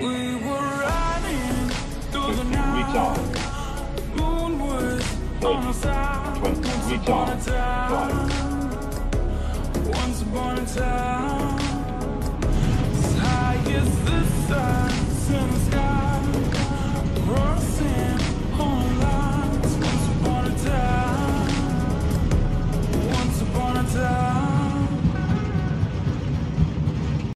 We were riding through the night. Moon was on our side. Once upon a time. Once upon a time. As high as